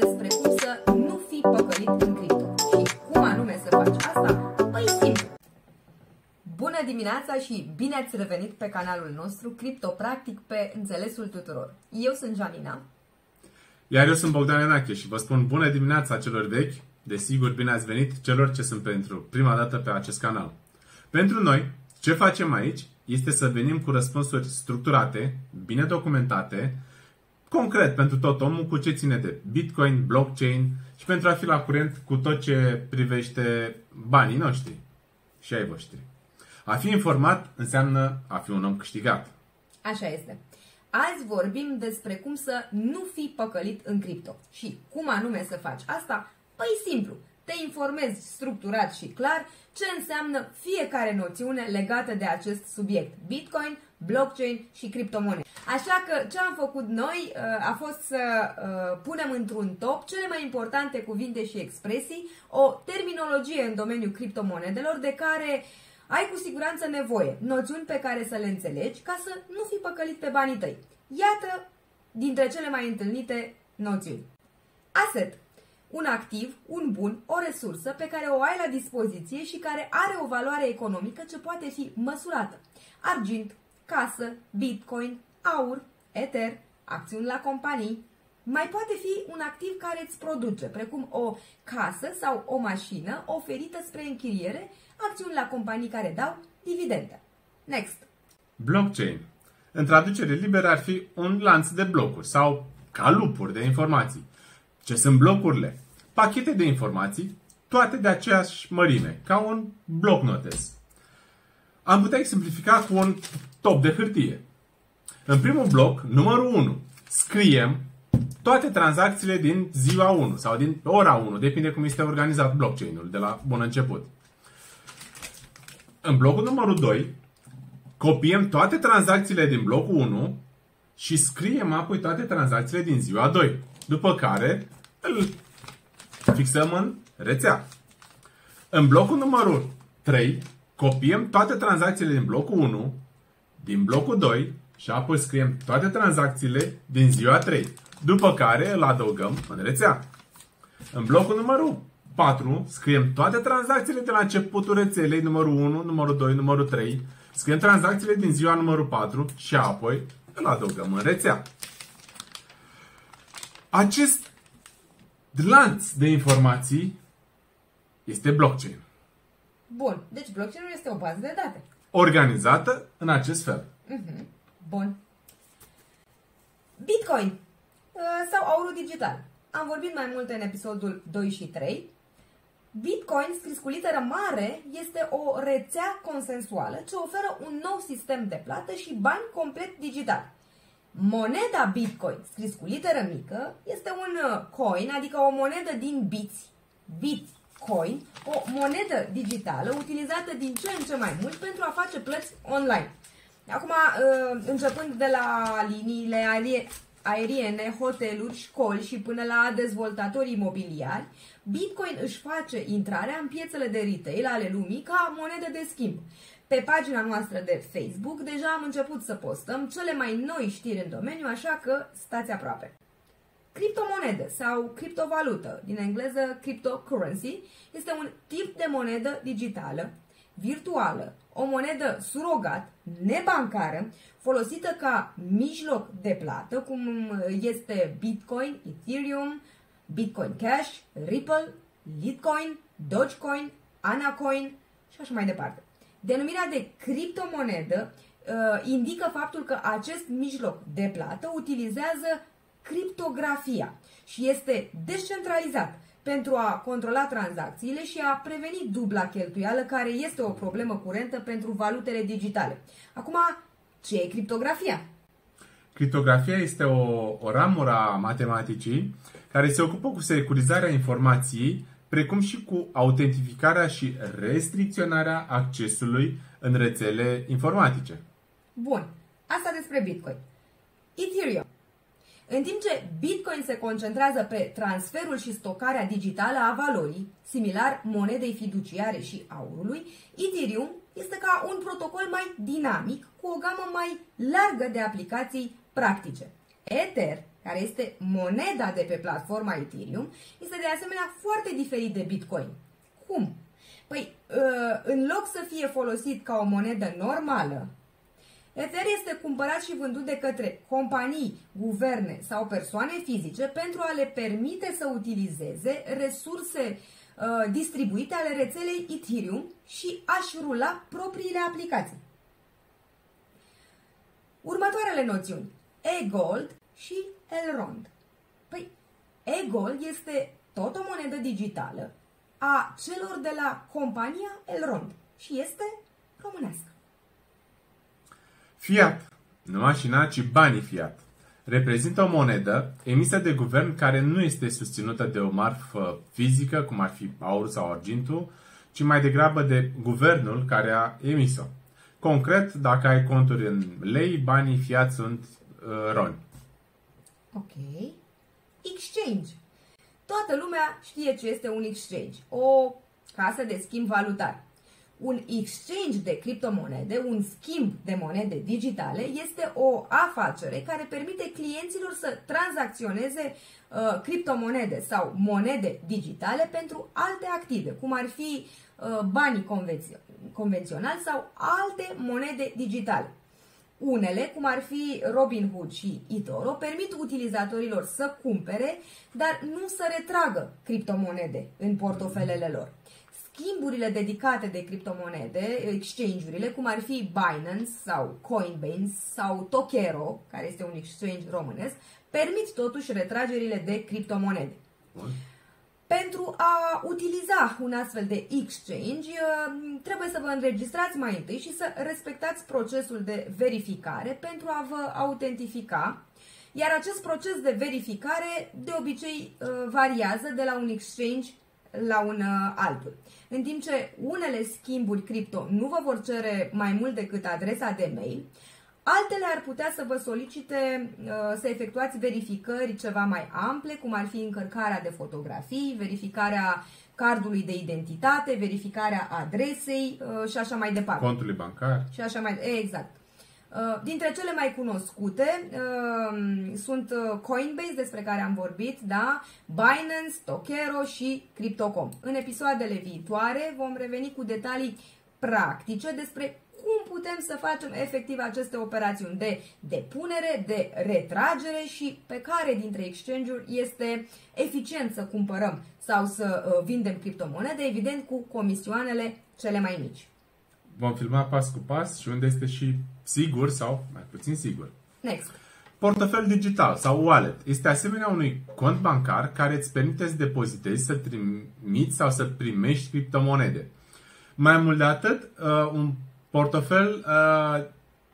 despre cum să nu fii păcălit în cripto. Și cum anume să faci asta? Păi simplu. Bună dimineața și bine ați revenit pe canalul nostru Cripto Practic pe înțelesul tuturor. Eu sunt Janina. Iar eu sunt Bogdan Enache și vă spun bună dimineața celor vechi. Desigur, bine ați venit celor ce sunt pentru prima dată pe acest canal. Pentru noi, ce facem aici este să venim cu răspunsuri structurate, bine documentate, concret pentru tot omul cu ce ține de Bitcoin, blockchain și pentru a fi la curent cu tot ce privește banii noștri și ai voștri. A fi informat înseamnă a fi un om câștigat. Așa este. Azi vorbim despre cum să nu fii păcălit în cripto. Și cum anume să faci asta? Păi simplu, te informezi structurat și clar ce înseamnă fiecare noțiune legată de acest subiect, Bitcoin, blockchain și criptomonede. Așa că ce am făcut noi uh, a fost să uh, punem într-un top cele mai importante cuvinte și expresii, o terminologie în domeniul criptomonedelor de care ai cu siguranță nevoie, noțiuni pe care să le înțelegi ca să nu fii păcălit pe banii tăi. Iată dintre cele mai întâlnite noțiuni. Asset un activ, un bun, o resursă pe care o ai la dispoziție și care are o valoare economică ce poate fi măsurată. Argint, casă, bitcoin, aur, ether, acțiuni la companii. Mai poate fi un activ care îți produce, precum o casă sau o mașină oferită spre închiriere, acțiuni la companii care dau dividende. Next. Blockchain. În traducere liberă ar fi un lanț de blocuri sau calupuri de informații. Ce sunt blocurile? Pachete de informații, toate de aceeași mărime, ca un bloc notes. Am putea exemplifica cu un top de hârtie. În primul bloc, numărul 1, scriem toate tranzacțiile din ziua 1 sau din ora 1, depinde cum este organizat blockchain-ul de la bun început. În blocul numărul 2, copiem toate tranzacțiile din blocul 1 și scriem apoi toate tranzacțiile din ziua 2. După care îl fixăm în rețea. În blocul numărul 3, copiem toate tranzacțiile din blocul 1, din blocul 2 și apoi scriem toate tranzacțiile din ziua 3. După care îl adăugăm în rețea. În blocul numărul 4 scriem toate tranzacțiile de la începutul rețelei, numărul 1, numărul 2, numărul 3. Scriem tranzacțiile din ziua numărul 4 și apoi îl adăugăm în rețea. Acest lanț de informații este blockchain. Bun, deci blockchain este o bază de date. Organizată în acest fel. Uh-huh. Bun. Bitcoin uh, sau aurul digital. Am vorbit mai mult în episodul 2 și 3. Bitcoin, scris cu literă mare, este o rețea consensuală ce oferă un nou sistem de plată și bani complet digital. Moneda Bitcoin, scris cu literă mică, este un uh, coin, adică o monedă din biți, Bitcoin, o monedă digitală utilizată din ce în ce mai mult pentru a face plăți online. Acum, uh, începând de la liniile aeriene, hoteluri, școli și până la dezvoltatori imobiliari, Bitcoin își face intrarea în piețele de retail ale lumii ca monedă de schimb. Pe pagina noastră de Facebook deja am început să postăm cele mai noi știri în domeniu, așa că stați aproape. Criptomonedă sau criptovalută, din engleză cryptocurrency, este un tip de monedă digitală, virtuală, o monedă surogat, nebancară, folosită ca mijloc de plată, cum este Bitcoin, Ethereum, Bitcoin Cash, Ripple, Litecoin, Dogecoin, Anacoin și așa mai departe. Denumirea de criptomonedă uh, indică faptul că acest mijloc de plată utilizează criptografia și este descentralizat pentru a controla tranzacțiile și a preveni dubla cheltuială, care este o problemă curentă pentru valutele digitale. Acum, ce e criptografia? Criptografia este o, o ramură a matematicii care se ocupă cu securizarea informației precum și cu autentificarea și restricționarea accesului în rețele informatice. Bun, asta despre Bitcoin. Ethereum. În timp ce Bitcoin se concentrează pe transferul și stocarea digitală a valorii, similar monedei fiduciare și aurului, Ethereum este ca un protocol mai dinamic, cu o gamă mai largă de aplicații practice. Ether care este moneda de pe platforma Ethereum, este de asemenea foarte diferit de Bitcoin. Cum? Păi, uh, în loc să fie folosit ca o monedă normală, Ether este cumpărat și vândut de către companii, guverne sau persoane fizice pentru a le permite să utilizeze resurse uh, distribuite ale rețelei Ethereum și a-și rula propriile aplicații. Următoarele noțiuni. E-Gold și Elrond. Păi, E-Gold este tot o monedă digitală a celor de la compania Elrond și este românească. Fiat, nu mașina, ci banii fiat, reprezintă o monedă emisă de guvern care nu este susținută de o marfă fizică, cum ar fi aur sau argintul, ci mai degrabă de guvernul care a emis-o. Concret, dacă ai conturi în lei, banii fiat sunt uh, roni. Ok. Exchange. Toată lumea știe ce este un exchange, o casă de schimb valutar. Un exchange de criptomonede, un schimb de monede digitale, este o afacere care permite clienților să tranzacționeze uh, criptomonede sau monede digitale pentru alte active, cum ar fi uh, banii convenționali convenționali sau alte monede digitale. Unele, cum ar fi Robinhood și eToro, permit utilizatorilor să cumpere, dar nu să retragă criptomonede în portofelele lor. Schimburile dedicate de criptomonede, exchange-urile, cum ar fi Binance sau Coinbase sau Tokero, care este un exchange românesc, permit totuși retragerile de criptomonede. Bun. Pentru a utiliza un astfel de exchange, uh, trebuie să vă înregistrați mai întâi și să respectați procesul de verificare pentru a vă autentifica, iar acest proces de verificare de obicei uh, variază de la un exchange la un uh, altul. În timp ce unele schimburi cripto nu vă vor cere mai mult decât adresa de mail, Altele ar putea să vă solicite uh, să efectuați verificări ceva mai ample, cum ar fi încărcarea de fotografii, verificarea cardului de identitate, verificarea adresei uh, și așa mai departe. Contului bancar. Și așa mai Exact. Uh, dintre cele mai cunoscute sunt Coinbase, despre care am vorbit, da? Binance, Tokero și Crypto.com. În episoadele viitoare vom reveni cu detalii practice despre cum putem să facem efectiv aceste operațiuni de depunere, de retragere și pe care dintre exchange-uri este eficient să cumpărăm sau să uh, vindem criptomonede, evident cu comisioanele cele mai mici. Vom filma pas cu pas și unde este și sigur sau mai puțin sigur. Next. Portofel digital sau wallet este asemenea unui cont bancar care îți permite să depozitezi, să trimiți sau să primești criptomonede. Mai mult de atât, uh, un Portofel uh,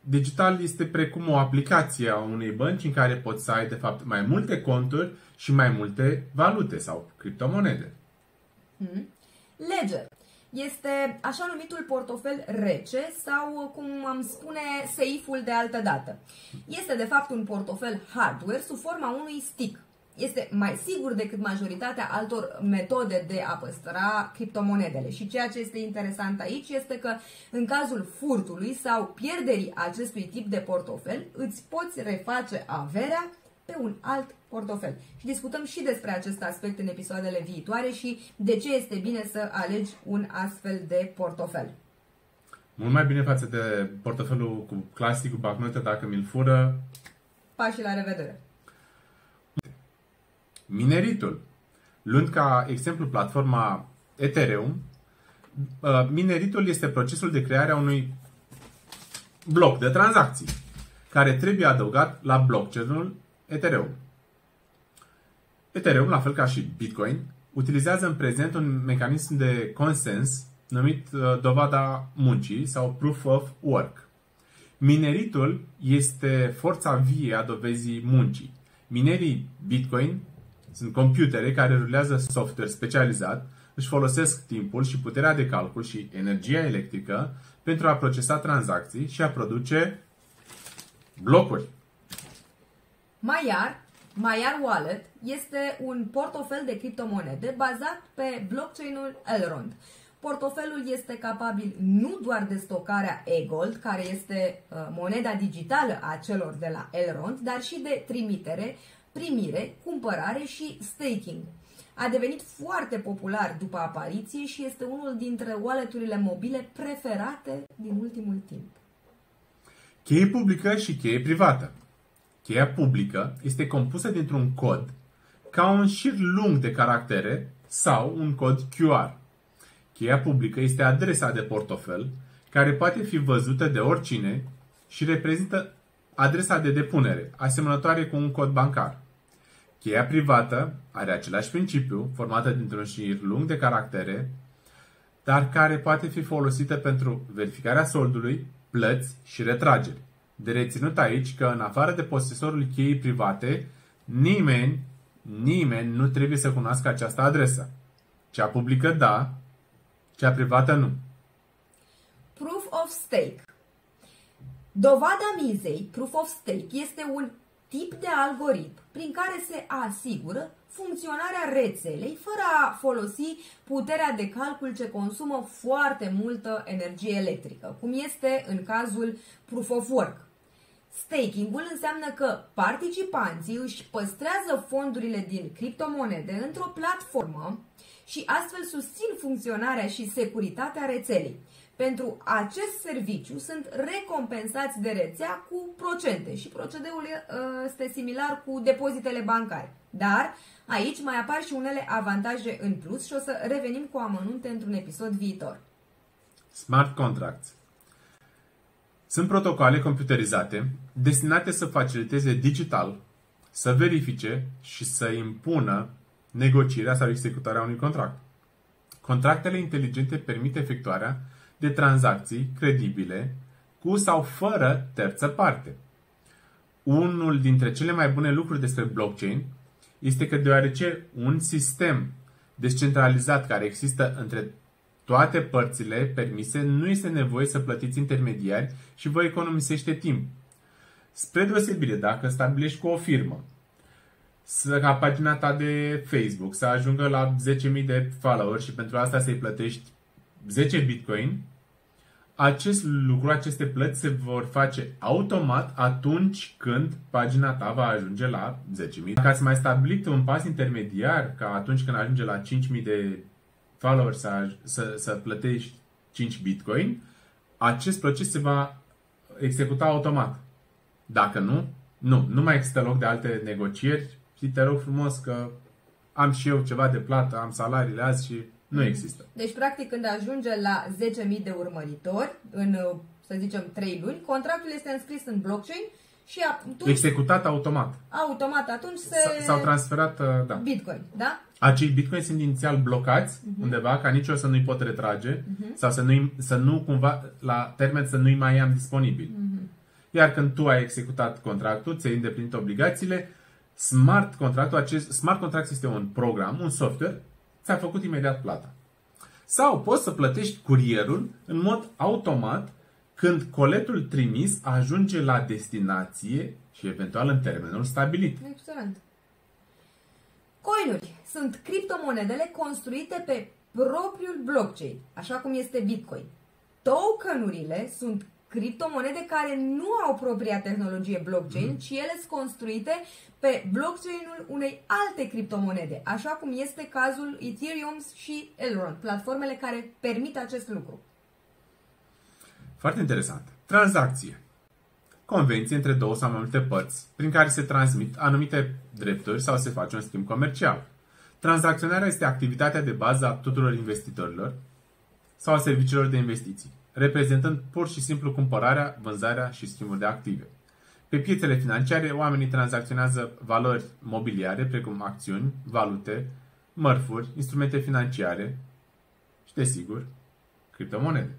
digital este precum o aplicație a unei bănci în care poți să ai, de fapt, mai multe conturi și mai multe valute sau criptomonede. Hmm. Ledger este așa numitul portofel rece sau, cum am spune, seiful de altă dată. Este, de fapt, un portofel hardware sub forma unui stick este mai sigur decât majoritatea altor metode de a păstra criptomonedele. Și ceea ce este interesant aici este că în cazul furtului sau pierderii acestui tip de portofel, îți poți reface averea pe un alt portofel. Și discutăm și despre acest aspect în episoadele viitoare și de ce este bine să alegi un astfel de portofel. Mult mai bine față de portofelul cu clasicul bancnote dacă mi-l fură. Pa și la revedere! Mineritul. Luând ca exemplu platforma Ethereum, uh, mineritul este procesul de creare a unui bloc de tranzacții care trebuie adăugat la blockchain-ul Ethereum. Ethereum, la fel ca și Bitcoin, utilizează în prezent un mecanism de consens numit uh, dovada muncii sau proof of work. Mineritul este forța vie a dovezii muncii. Minerii Bitcoin sunt computere care rulează software specializat, își folosesc timpul și puterea de calcul și energia electrică pentru a procesa tranzacții și a produce blocuri. Maiar, Maiar Wallet este un portofel de criptomonede bazat pe blockchain-ul Elrond. Portofelul este capabil nu doar de stocarea e-gold, care este uh, moneda digitală a celor de la Elrond, dar și de trimitere, primire, cumpărare și staking. A devenit foarte popular după apariție și este unul dintre wallet-urile mobile preferate din ultimul timp. Cheie publică și cheie privată. Cheia publică este compusă dintr-un cod ca un șir lung de caractere sau un cod QR. Cheia publică este adresa de portofel care poate fi văzută de oricine și reprezintă adresa de depunere, asemănătoare cu un cod bancar. Cheia privată are același principiu, formată dintr-un șir lung de caractere, dar care poate fi folosită pentru verificarea soldului, plăți și retrageri. De reținut aici că în afară de posesorul cheii private, nimeni, nimeni nu trebuie să cunoască această adresă. Cea publică da, cea privată nu. Proof of stake. Dovada mizei, proof of stake, este un tip de algoritm prin care se asigură funcționarea rețelei fără a folosi puterea de calcul ce consumă foarte multă energie electrică, cum este în cazul proof of work. Staking-ul înseamnă că participanții își păstrează fondurile din criptomonede într-o platformă și astfel susțin funcționarea și securitatea rețelei. Pentru acest serviciu sunt recompensați de rețea cu procente și procedeul uh, este similar cu depozitele bancare. Dar aici mai apar și unele avantaje în plus și o să revenim cu amănunte într-un episod viitor. Smart contracts. Sunt protocoale computerizate destinate să faciliteze digital, să verifice și să impună negocierea sau executarea unui contract. Contractele inteligente permit efectuarea de tranzacții credibile cu sau fără terță parte. Unul dintre cele mai bune lucruri despre blockchain este că deoarece un sistem descentralizat care există între toate părțile permise, nu este nevoie să plătiți intermediari și vă economisește timp. Spre deosebire, dacă stabilești cu o firmă să ca pagina ta de Facebook să ajungă la 10.000 de followers și pentru asta să-i plătești 10 bitcoin, acest lucru, aceste plăți se vor face automat atunci când pagina ta va ajunge la 10.000. Dacă ați mai stabilit un pas intermediar, ca atunci când ajunge la 5.000 de followers să, să, să plătești 5 bitcoin, acest proces se va executa automat. Dacă nu, nu, nu mai există loc de alte negocieri și te rog frumos că am și eu ceva de plată, am salariile azi și nu există. Deci, practic, când ajunge la 10.000 de urmăritori, în, să zicem, 3 luni, contractul este înscris în blockchain și atunci... Executat automat. Automat, atunci se... S-au transferat, uh, da. Bitcoin, da? Acei bitcoin sunt inițial blocați uh-huh. undeva, ca nicio să nu-i pot retrage uh-huh. sau să nu, să nu cumva, la termen, să nu-i mai am disponibil. Uh-huh. Iar când tu ai executat contractul, ți-ai îndeplinit obligațiile, smart contractul, acest smart contract este un program, un software ți-a făcut imediat plata. Sau poți să plătești curierul în mod automat când coletul trimis ajunge la destinație și eventual în termenul stabilit. Excelent. Coinuri sunt criptomonedele construite pe propriul blockchain, așa cum este Bitcoin. Tokenurile sunt criptomonede care nu au propria tehnologie blockchain, mm. ci ele sunt construite pe blockchain-ul unei alte criptomonede, așa cum este cazul Ethereum și Elrond, platformele care permit acest lucru. Foarte interesant. Tranzacție. Convenție între două sau mai multe părți, prin care se transmit anumite drepturi sau se face un schimb comercial. Tranzacționarea este activitatea de bază a tuturor investitorilor sau a serviciilor de investiții, reprezentând pur și simplu cumpărarea, vânzarea și schimbul de active. Pe piețele financiare, oamenii tranzacționează valori mobiliare, precum acțiuni, valute, mărfuri, instrumente financiare și, desigur, criptomonede.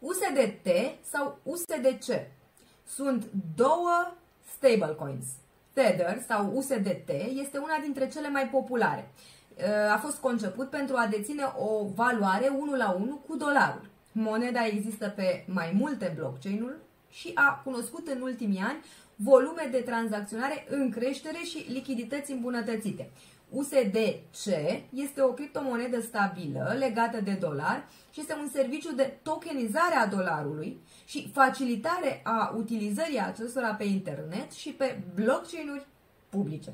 USDT sau USDC sunt două stablecoins. Tether sau USDT este una dintre cele mai populare. A fost conceput pentru a deține o valoare 1 la 1 cu dolarul. Moneda există pe mai multe blockchain-uri și a cunoscut în ultimii ani volume de tranzacționare în creștere și lichidități îmbunătățite. USDC este o criptomonedă stabilă legată de dolar și este un serviciu de tokenizare a dolarului și facilitare a utilizării acestora pe internet și pe blockchain-uri publice.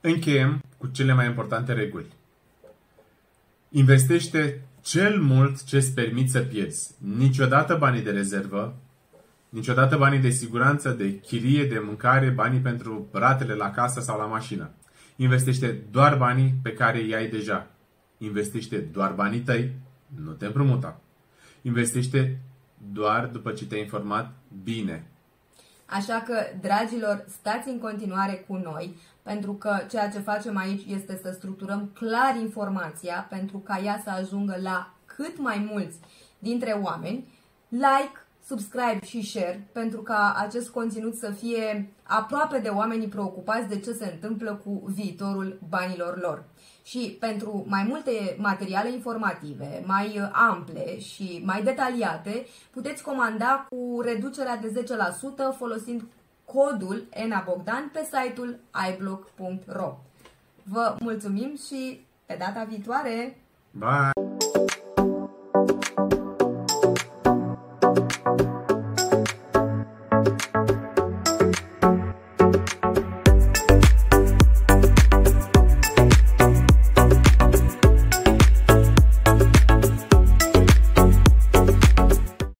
Încheiem cu cele mai importante reguli. Investește cel mult ce îți permiți să pierzi. Niciodată banii de rezervă, niciodată banii de siguranță, de chirie, de mâncare, banii pentru ratele la casă sau la mașină. Investește doar banii pe care îi ai deja. Investește doar banii tăi, nu te împrumuta. Investește doar după ce te-ai informat bine. Așa că, dragilor, stați în continuare cu noi, pentru că ceea ce facem aici este să structurăm clar informația pentru ca ea să ajungă la cât mai mulți dintre oameni. Like, subscribe și share pentru ca acest conținut să fie aproape de oamenii preocupați de ce se întâmplă cu viitorul banilor lor. Și pentru mai multe materiale informative, mai ample și mai detaliate, puteți comanda cu reducerea de 10% folosind codul ENA Bogdan pe site-ul iBlock.ro. Vă mulțumim și pe data viitoare! Bye!